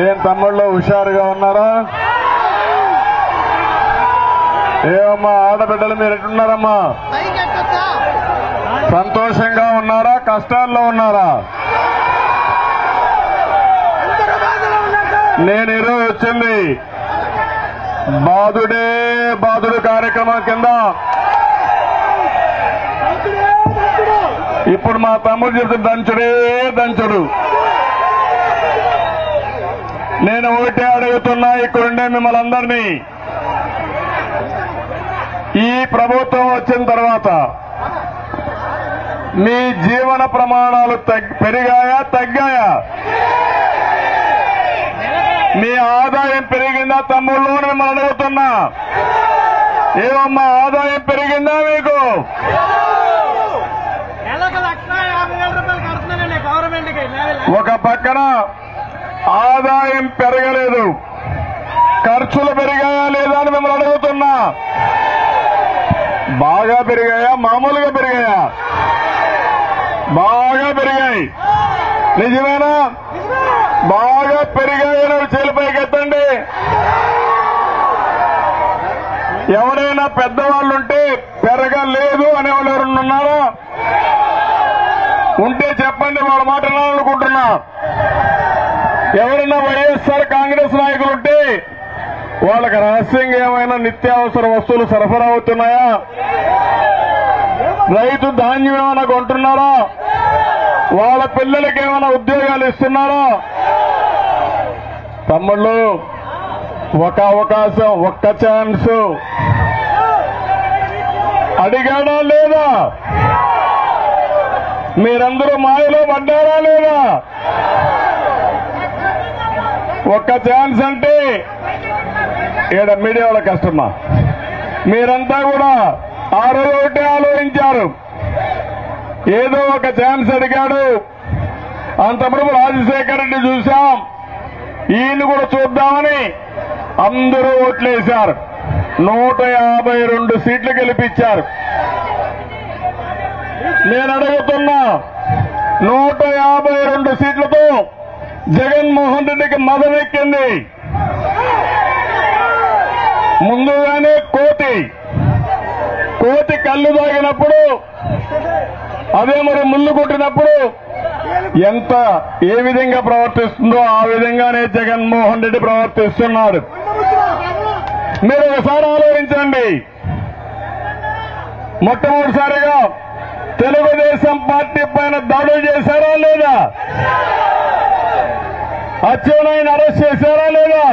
ఏం తమ్ముళ్ళు హుషారుగా ఉన్నారా? ఏమమ్మా ఆడబిడ్డలు మీరు ఎట్టున్నారమ్మా సంతోషంగా ఉన్నారా? కష్టాల్లో ఉన్నారా? నేను ఈరోజు వచ్చింది బాధుడే బాధుడు కార్యక్రమం కింద. ఇప్పుడు మా తమ్ముడు చెప్తే దంచుడే దంచుడు. నేను ఒకటే అడుగుతున్నా ఇక్కడుండే మిమ్మల్ని అందరినీ. ఈ ప్రభుత్వం వచ్చిన తర్వాత మీ జీవన ప్రమాణాలు పెరిగాయా తగ్గాయా? మీ ఆదాయం పెరిగిందా? తమ్ముళ్ళు మిమ్మల్ని అడుగుతున్నా. ఏమమ్మా ఆదాయం పెరిగిందా మీకు? ఒక పక్కన ఆదాయం పెరగలేదు. ఖర్చులు పెరిగాయా లేదా అని మిమ్మల్ని అడుగుతున్నా. బాగా పెరిగాయా? మామూలుగా పెరిగాయా? బాగా పెరిగాయి. నిజమేనా? బాగా పెరిగాయని చేలిపైకి ఎత్తండి ఎవరైనా పెద్దవాళ్ళుంటే పెరగలేదు అనేవాళ్ళు ఎవరన్నా ఉన్నారా? ఉంటే చెప్పండి వాళ్ళ మాట అనుకుంటున్నా ఎవరైనా వైఎస్ఆర్ కాంగ్రెస్ నాయకులు ఉంటే వాళ్ళకి రహస్యంగా ఏమైనా నిత్యావసర వస్తువులు సరఫరా అవుతున్నాయా? రైతు ధాన్యం ఏమైనా కొంటున్నారా? వాళ్ళ పిల్లలకి ఏమైనా ఉద్యోగాలు ఇస్తున్నారా? తమ్ముళ్ళు ఒక అవకాశం ఒక్క ఛాన్స్. అడిగాడా లేదా? మీరందరూ మాయలో పడ్డారా లేదా? ఒక్క ఛాన్స్ అంటే ఈడ మీడియా వాళ్ళ కష్టమా మీరంతా కూడా ఆ రోజు ఒకటే ఆలోచించారు. ఏదో ఒక ఛాన్స్ అడిగాడు. అంతప్పుడు రాజశేఖర్ రెడ్డి చూశాం ఈయన కూడా చూద్దామని అందరూ ఓట్లేశారు. నూట యాభై రెండు సీట్లు గెలిపించారు. నేను అడుగుతున్నా నూట యాభై రెండు సీట్లతో జగన్మోహన్ రెడ్డికి మదనెక్కింది ముందుగానే కోతి. కోతి కళ్ళు తాగినప్పుడు అదే మరి ముళ్ళు కొట్టినప్పుడు ఎంత ఏ విధంగా ప్రవర్తిస్తుందో ఆ విధంగానే జగన్మోహన్ రెడ్డి ప్రవర్తిస్తున్నాడు. మీరు ఒకసారి ఆలోచించండి. మొట్టమొదటిసారిగా తెలుగుదేశం పార్టీ పైన దాడులు చేశారా లేదా? అచ్చెన్నాయని అరెస్ట్ చేశారా లేదా?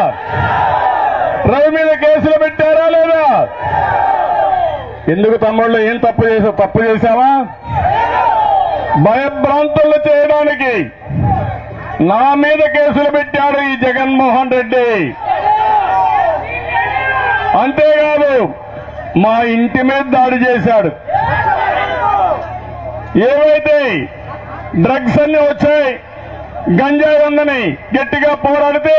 రవి మీద కేసులు పెట్టారా లేదా? ఎందుకు తమ్ముళ్ళు ఏం తప్పు చేసా తప్పు చేశావా? భయభ్రాంతులు చేయడానికి నా మీద కేసులు పెట్టాడు ఈ జగన్మోహన్ రెడ్డి. అంతేకాదు మా ఇంటి మీద దాడి చేశాడు. ఏవైతే డ్రగ్స్ అన్ని వచ్చాయి గంజాయి ఉందని గట్టిగా పోరాడితే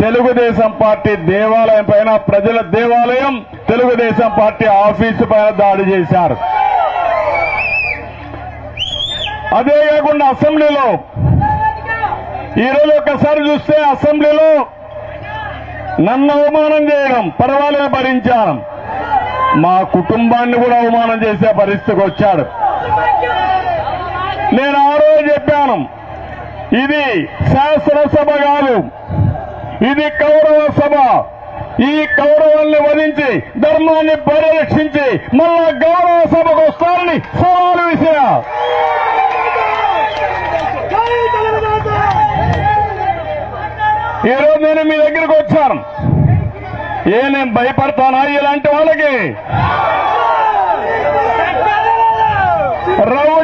తెలుగుదేశం పార్టీ దేవాలయం పైన ప్రజల దేవాలయం తెలుగుదేశం పార్టీ ఆఫీసు పైన దాడి చేశారు. అదే కాకుండా అసెంబ్లీలో ఈరోజు ఒకసారి చూస్తే అసెంబ్లీలో నన్ను అవమానం చేయడం పర్వాలేదు భరించాను. మా కుటుంబాన్ని కూడా అవమానం చేసే పరిస్థితికి వచ్చాడు. నేను ఆ రోజు చెప్పాను ఇది శాసనసభ కాదు. ఇది కౌరవ సభ. ఈ కౌరవాల్ని వధించి ధర్మాన్ని పరిరక్షించి మళ్ళా గౌరవ సభకు వస్తారని సవాలు విసిరా ఈరోజు నేను మీ దగ్గరికి వచ్చాను. ఏ నేను భయపడతానా? ఇలాంటి వాళ్ళకి.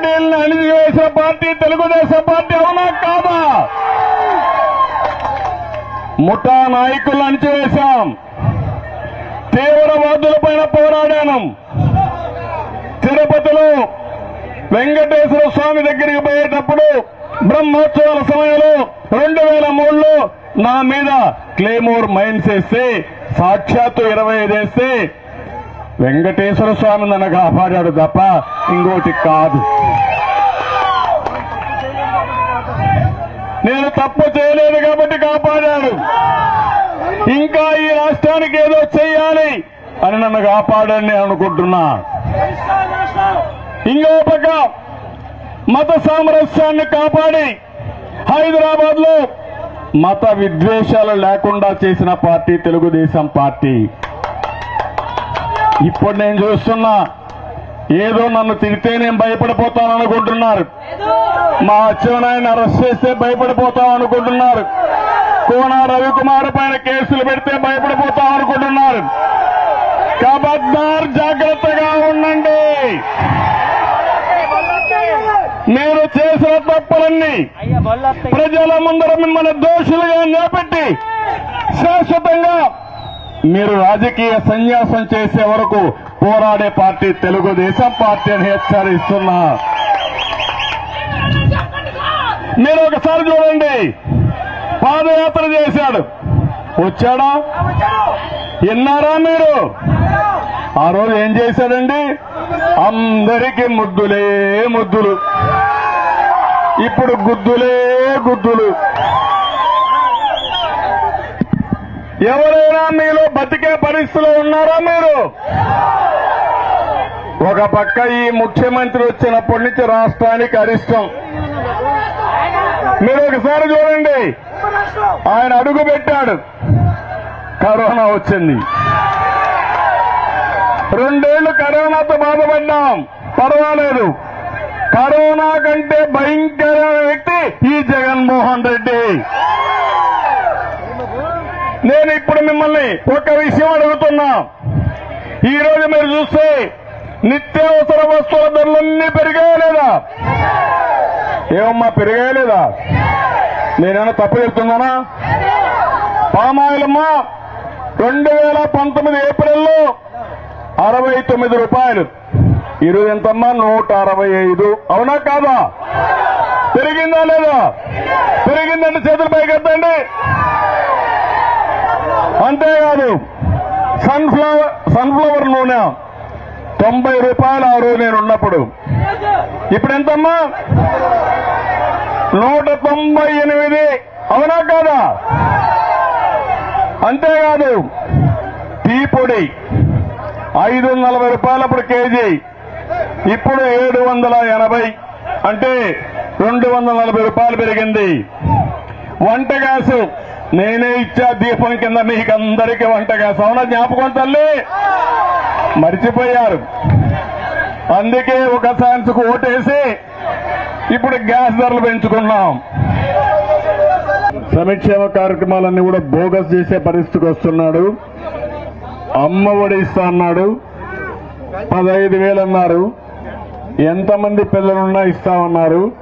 రౌడీల్ని అణిచివేసిన పార్టీ తెలుగుదేశం పార్టీ అవునా కాదా? ముఠా నాయకులను అణిచివేశాం తీవ్రవాదుల పైన పోరాడాను. తిరుపతిలో వెంకటేశ్వర స్వామి దగ్గరికి పోయేటప్పుడు బ్రహ్మోత్సవాల సమయంలో రెండు వేల మూడులో నా మీద క్లేమోర్ మైన్స్ వేస్తే సాక్షాత్తు ఇరవై ఐదు వేస్తే వెంకటేశ్వర స్వామి నన్ను కాపాడాడు తప్ప ఇంకోటి కాదు. నేను తప్పు చేయలేదు కాబట్టి కాపాడాడు. ఇంకా ఈ రాష్ట్రానికి ఏదో చెయ్యాలి అని నన్ను కాపాడని నేను అనుకుంటున్నా. ఇంకో పక్క మత సామరస్యాన్ని కాపాడి హైదరాబాద్లో మత విద్వేషాలు లేకుండా చేసిన పార్టీ తెలుగుదేశం పార్టీ. ఇప్పుడు నేను చూస్తున్నా ఏదో నన్ను తిడితే నేను భయపడిపోతాను అనుకుంటున్నారు మా అచ్చెన్నాయని అరెస్ట్ చేస్తే భయపడిపోతాం అనుకుంటున్నారు కోన రవికుమార్ పైన కేసులు పెడితే భయపడిపోతాం అనుకుంటున్నారు కబద్దార్ జాగ్రత్తగా ఉండండి. మీరు చేసిన తప్పులన్నీ ప్రజల ముందర మిమ్మల్ని దోషులుగా నిలబెట్టి శాశ్వతంగా మీరు రాజకీయ సన్యాసం చేసే వరకు పోరాడే పార్టీ తెలుగుదేశం పార్టీ అని హెచ్చరిస్తున్నా మీరు ఒకసారి చూడండి. పాదయాత్ర చేశాడు. వచ్చాడా? విన్నారా మీరు? ఆ రోజు ఏం చేశాడండి? అందరికీ ముద్దులే ముద్దులు. ఇప్పుడు గుద్దులే గుద్దులు. ఎవరైనా మీలో బతికే పరిస్థితిలో ఉన్నారా మీరు? ఒక పక్క ఈ ముఖ్యమంత్రి వచ్చినప్పటి నుంచి రాష్ట్రానికి అరిష్టం. మీరు ఒకసారి చూడండి. ఆయన అడుగు పెట్టాడు. కరోనా వచ్చింది. రెండేళ్ళు కరోనాతో బాధపడ్డాం. పర్వాలేదు. కరోనా కంటే భయంకరమైన వ్యక్తి ఈ జగన్మోహన్ రెడ్డి. నేను ఇప్పుడు మిమ్మల్ని ఒక విషయం అడుగుతున్నా. ఈ రోజు మీరు చూస్తే నిత్యావసర వస్తువుల ధరలన్నీ పెరిగాయా లేదా? ఏమమ్మా పెరిగాయా లేదా? నేనేమన్నా తప్పు చెప్తున్నానా? పామాయిలమ్మా రెండు వేల పంతొమ్మిది ఏప్రిల్లో అరవై తొమ్మిది రూపాయలు. ఈరోజు ఎంతమ్మా? నూట అరవై ఐదు. అవునా కాదా? పెరిగిందా లేదా? పెరిగిందండి చేతులు పైకెత్తండి. అంతేకాదు సన్ఫ్లవర్ సన్ఫ్లవర్ నూనె. తొంభై రూపాయలు ఆ రోజు నేను ఉన్నప్పుడు. ఇప్పుడు ఎంతమ్మా? నూట తొంభై ఎనిమిది. అవునా కాదా? అంతేకాదు టీ పొడి. ఐదు నలభై రూపాయలు అప్పుడు కేజీ. ఇప్పుడు ఏడు వందల ఎనభై. అంటే రెండు వందల నలభై రూపాయలు పెరిగింది. వంట గ్యాసు. నేనే ఇచ్చా దీపం కింద మీకు అందరికీ వంటగా. సౌన జ్ఞాపకం తల్లి. మర్చిపోయారు. అందుకే ఒక ఛాన్స్కు ఓటేసి ఇప్పుడు గ్యాస్ ధరలు పెంచుకున్నాం సంక్షేమ కార్యక్రమాలన్నీ కూడా బోగస్ చేసే పరిస్థితికి వస్తున్నాడు. అమ్మ ఒడి ఇస్తా అన్నాడు. పదహైదు వేలు అన్నారు. ఎంతమంది పిల్లలున్నా ఇస్తామన్నారు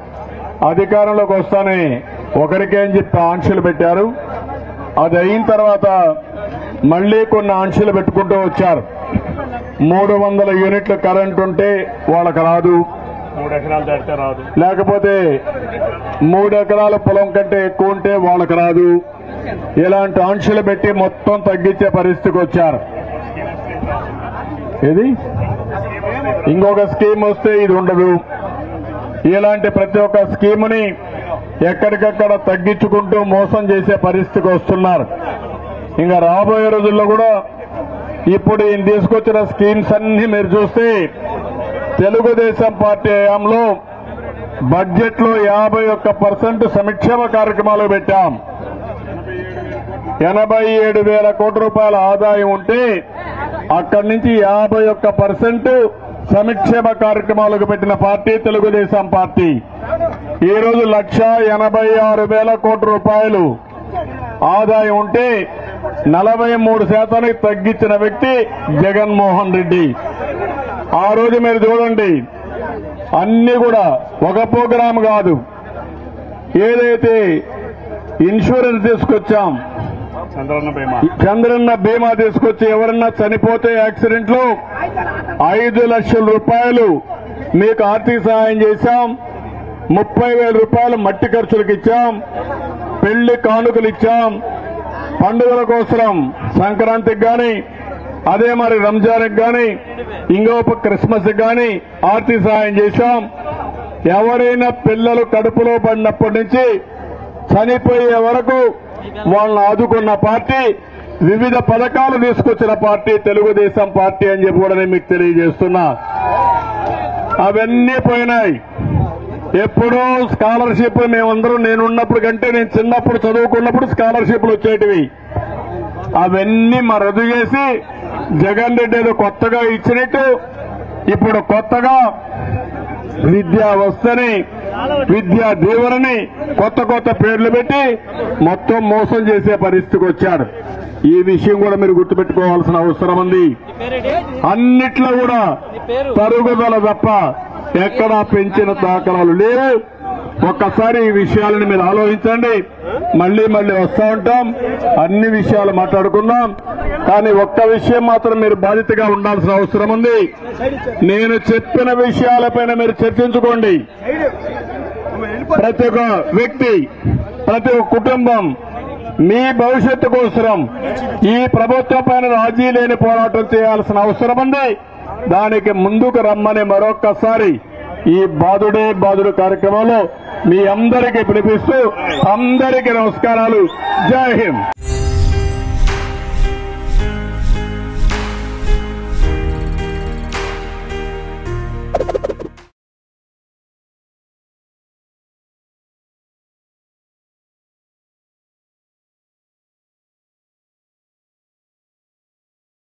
అధికారంలోకి వస్తానే ఒకరికే అని చెప్పి ఆంక్షలు పెట్టారు. అది అయిన తర్వాత మళ్ళీ కొన్ని ఆంక్షలు పెట్టుకుంటూ వచ్చారు. మూడు వందల యూనిట్ల కరెంట్ ఉంటే వాళ్ళకి రాదు. మూడు ఎకరాలు దాటితే రాదు. లేకపోతే మూడు ఎకరాల పొలం కంటే ఎక్కువ ఉంటే వాళ్ళకి రాదు. ఇలాంటి ఆంక్షలు పెట్టి మొత్తం తగ్గించే పరిస్థితికి వచ్చారు. ఇది ఇంకొక స్కీమ్ వస్తే ఇది ఉండదు. ఇలాంటి ప్రతి ఒక్క స్కీముని ఎక్కడికక్కడ తగ్గించుకుంటూ మోసం చేసే పరిస్థితికి వస్తున్నారు. ఇంకా రాబోయే రోజుల్లో కూడా ఇప్పుడు ఈయన తీసుకొచ్చిన స్కీమ్స్ అన్ని మీరు చూస్తే తెలుగుదేశం పార్టీ హయాంలో బడ్జెట్లో యాభై ఒక్క పర్సెంట్ సంక్షేమ కార్యక్రమాలు పెట్టాం. ఎనభై ఏడు వేల కోట్ల రూపాయల ఆదాయం ఉంటే అక్కడి నుంచి యాభై ఒక్క పర్సెంట్ సంక్షేమ కార్యక్రమాలకు పెట్టిన పార్టీ తెలుగుదేశం పార్టీ. ఈ రోజు లక్ష ఎనభై ఆరు వేల కోట్ల రూపాయలు ఆదాయం ఉంటే నలభై మూడు శాతానికి తగ్గించిన వ్యక్తి జగన్మోహన్ రెడ్డి. ఆ రోజు మీరు చూడండి అన్ని కూడా ఒక ప్రోగ్రాం కాదు. ఏదైతే ఇన్సూరెన్స్ తీసుకొచ్చాం చంద్రన్న బీమా. చంద్రన్న బీమా తీసుకొచ్చి ఎవరన్నా చనిపోతే యాక్సిడెంట్లో ఐదు లక్షల రూపాయలు మీకు ఆర్థిక సహాయం చేశాం. ముప్పై వేల రూపాయలు మట్టి ఖర్చులకు ఇచ్చాం. పెళ్ళి కానుకలు ఇచ్చాం. పండుగల కోసం సంక్రాంతికి గాని అదే మరి రంజాన్కి గాని ఇంకో క్రిస్మస్ గాని ఆర్థిక సహాయం చేశాం. ఎవరైనా పిల్లలు కడుపులో పడినప్పటి నుంచి చనిపోయే వరకు వాళ్ళని ఆదుకున్న పార్టీ వివిధ పథకాలు తీసుకొచ్చిన పార్టీ తెలుగుదేశం పార్టీ అని చెప్పి కూడా నేను మీకు తెలియజేస్తున్నా. అవన్నీ పోయినాయి. ఎప్పుడో స్కాలర్షిప్ మేమందరం నేనున్నప్పుడు కంటే నేను చిన్నప్పుడు చదువుకున్నప్పుడు స్కాలర్షిప్లు వచ్చేటివి. అవన్నీ మా రద్దు చేసి జగన్ రెడ్డి ఏదో కొత్తగా ఇచ్చినట్టు ఇప్పుడు కొత్తగా విద్యా వస్తని విద్యా దీవెనని కొత్త కొత్త పేర్లు పెట్టి మొత్తం మోసం చేసే పరిస్థితికి వచ్చాడు. ఈ విషయం కూడా మీరు గుర్తుపెట్టుకోవాల్సిన అవసరం ఉంది. అన్నిట్లో కూడా తరుగుదల తప్ప ఎక్కడా పెంచిన దాఖలాలు లేవు. ఒక్కసారి ఈ విషయాలను మీరు ఆలోచించండి. మళ్ళీ మళ్ళీ వస్తా ఉంటాం. అన్ని విషయాలు మాట్లాడుకున్నాం కానీ ఒక్క విషయం మాత్రం మీరు బాధ్యతగా ఉండాల్సిన అవసరం ఉంది. నేను చెప్పిన విషయాలపైన మీరు చర్చించుకోండి. ప్రతి ఒక్క వ్యక్తి ప్రతి ఒక్క కుటుంబం మీ భవిష్యత్తు కోసం ఈ ప్రభుత్వం పైన రాజీ లేని పోరాటం చేయాల్సిన అవసరం ఉంది. దానికి ముందుకు రమ్మని మరొక్కసారి ఈ బాధుడే బాధుడు కార్యక్రమంలో మీ అందరికీ పిలిపిస్తూ అందరికీ నమస్కారాలు. జై హింద్.